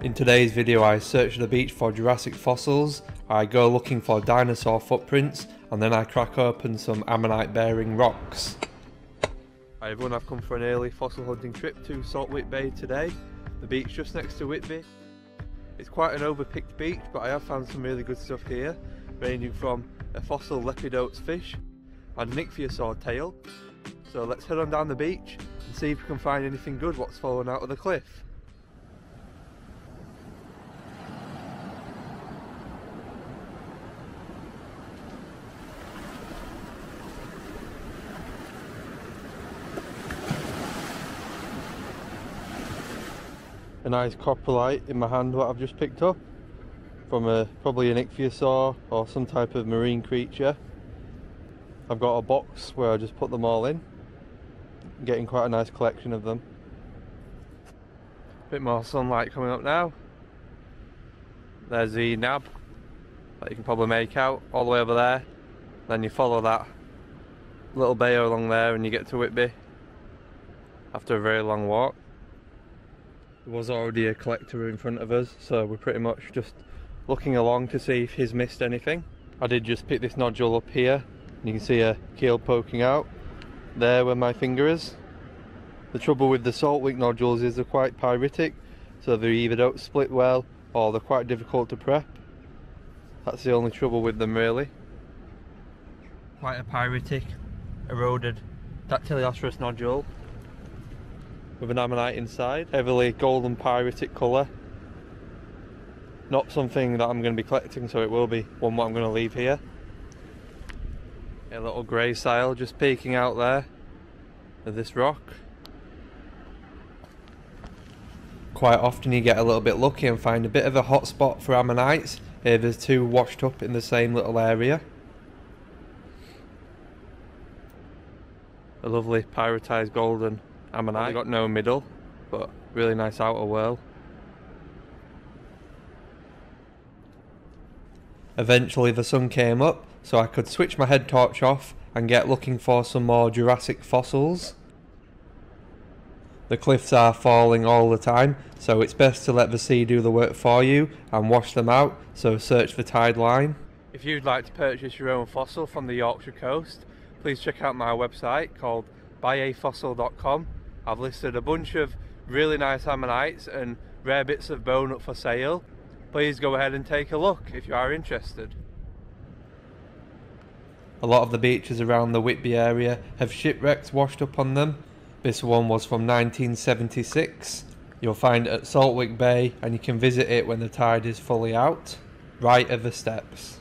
In today's video I search the beach for Jurassic fossils, I go looking for dinosaur footprints, and then I crack open some ammonite bearing rocks. Hi everyone, I've come for an early fossil hunting trip to Saltwick Bay today, the beach just next to Whitby. It's quite an overpicked beach but I have found some really good stuff here, ranging from a fossil Lepidotes fish and an tail. So let's head on down the beach and see if we can find anything good what's fallen out of the cliff. A nice coprolite in my hand what I've just picked up from a probably an ichthyosaur or some type of marine creature. I've got a box where I just put them all in. getting quite a nice collection of them. Bit more sunlight coming up now. There's the nab that you can probably make out all the way over there. Then you follow that little bay along there and you get to Whitby after a very long walk. There was already a collector in front of us, so we're pretty much just looking along to see if he's missed anything. I did just pick this nodule up here, and you can see a keel poking out there where my finger is. The trouble with the saltwick nodules is they're quite pyritic, so they either don't split well or they're quite difficult to prep. That's the only trouble with them really. Quite a pyritic, eroded Dactylioceras nodule with an ammonite inside. Heavily golden pyritic colour. Not something that I'm going to be collecting, so it will be one what I'm going to leave here. A little grey sail just peeking out there of this rock. Quite often you get a little bit lucky and find a bit of a hot spot for ammonites. Eh, here there's two washed up in the same little area. A lovely pyritized golden Ammonite. Got no middle, but really nice outer whorl. Eventually the sun came up, so I could switch my head torch off and get looking for some more Jurassic fossils. The cliffs are falling all the time, so it's best to let the sea do the work for you and wash them out, so search the tide line. If you'd like to purchase your own fossil from the Yorkshire coast, please check out my website called buyafossil.com I've listed a bunch of really nice ammonites and rare bits of bone up for sale. Please go ahead and take a look if you are interested. A lot of the beaches around the Whitby area have shipwrecks washed up on them. This one was from 1976. You'll find it at Saltwick Bay and you can visit it when the tide is fully out, right at the steps.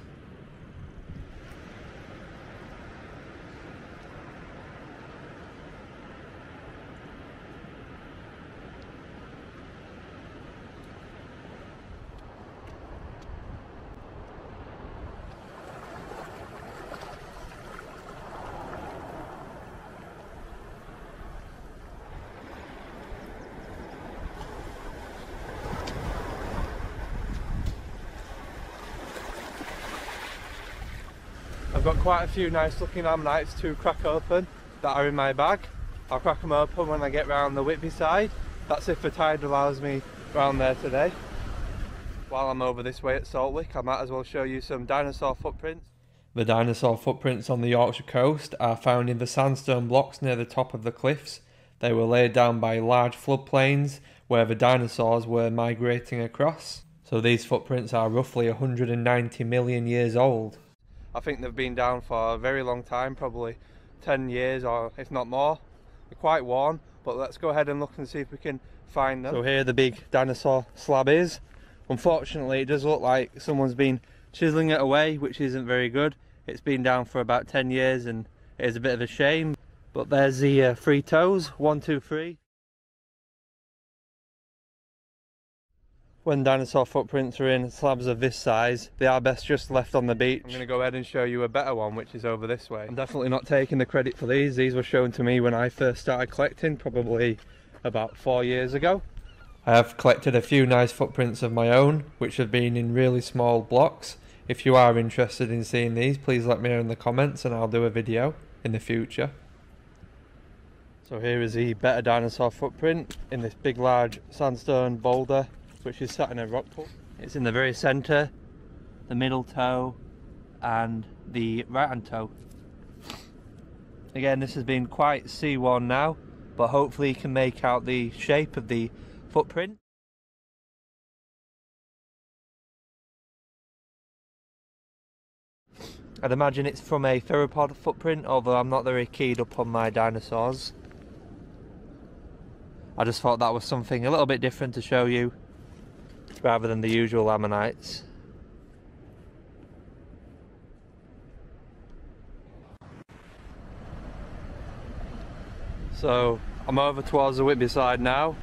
Got quite a few nice looking ammonites to crack open that are in my bag. I'll crack them open when I get round the Whitby side. That's if the tide allows me round there today. While I'm over this way at Saltwick, I might as well show you some dinosaur footprints. The dinosaur footprints on the Yorkshire coast are found in the sandstone blocks near the top of the cliffs. They were laid down by large floodplains where the dinosaurs were migrating across. So these footprints are roughly 190 million years old. I think they've been down for a very long time, probably 10 years or if not more. They're quite worn, but let's go ahead and look and see if we can find them. So here the big dinosaur slab is. Unfortunately, it does look like someone's been chiseling it away, which isn't very good. It's been down for about 10 years and it is a bit of a shame. But there's the uh, three toes, one, two, three. When dinosaur footprints are in slabs of this size, they are best just left on the beach. I'm going to go ahead and show you a better one, which is over this way. I'm definitely not taking the credit for these. These were shown to me when I first started collecting, probably about four years ago. I have collected a few nice footprints of my own, which have been in really small blocks. If you are interested in seeing these, please let me know in the comments and I'll do a video in the future. So here is the better dinosaur footprint in this big large sandstone boulder which is sat in a rock pool. It's in the very centre, the middle toe, and the right hand toe. Again, this has been quite seaworn now, but hopefully you can make out the shape of the footprint. I'd imagine it's from a theropod footprint, although I'm not very keyed up on my dinosaurs. I just thought that was something a little bit different to show you, rather than the usual ammonites. So I'm over towards the Whitby side now.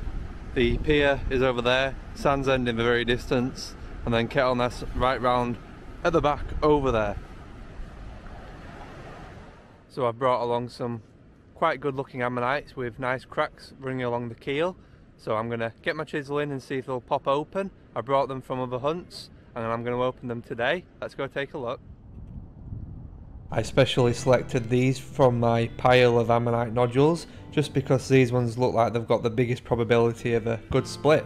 The pier is over there, Sandsend in the very distance, and then Kettleness right round at the back over there. So I've brought along some quite good looking ammonites with nice cracks running along the keel. So I'm going to get my chisel in and see if they'll pop open. I brought them from other hunts and I'm going to open them today. Let's go take a look. I specially selected these from my pile of ammonite nodules just because these ones look like they've got the biggest probability of a good split.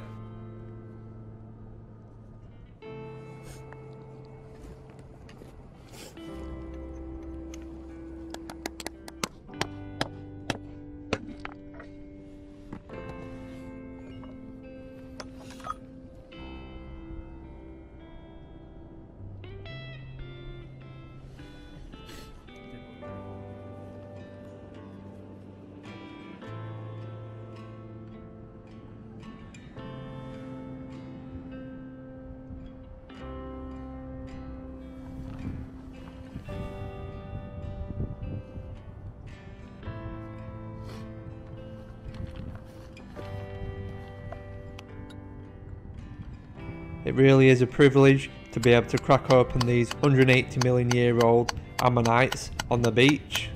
It really is a privilege to be able to crack open these 180 million year old ammonites on the beach.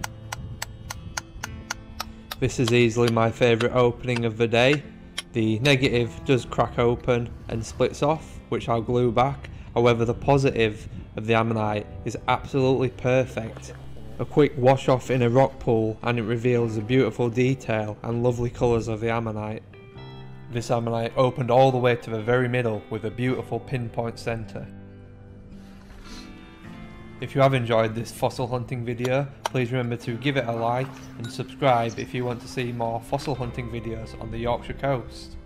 This is easily my favourite opening of the day. The negative does crack open and splits off, which I'll glue back. However, the positive of the ammonite is absolutely perfect. A quick wash off in a rock pool and it reveals the beautiful detail and lovely colours of the ammonite. This ammonite opened all the way to the very middle with a beautiful pinpoint centre. If you have enjoyed this fossil hunting video, please remember to give it a like and subscribe if you want to see more fossil hunting videos on the Yorkshire coast.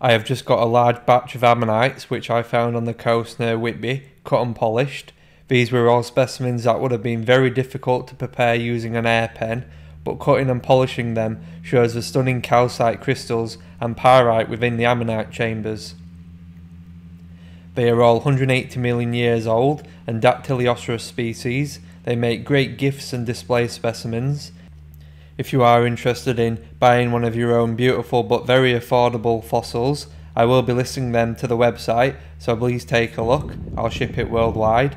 I have just got a large batch of ammonites which I found on the coast near Whitby, cut and polished. These were all specimens that would have been very difficult to prepare using an air pen, but cutting and polishing them shows the stunning calcite crystals and pyrite within the ammonite chambers. They are all 180 million years old and Dactylioceras species. They make great gifts and display specimens. If you are interested in buying one of your own beautiful but very affordable fossils, I will be listing them to the website, so please take a look. I'll ship it worldwide.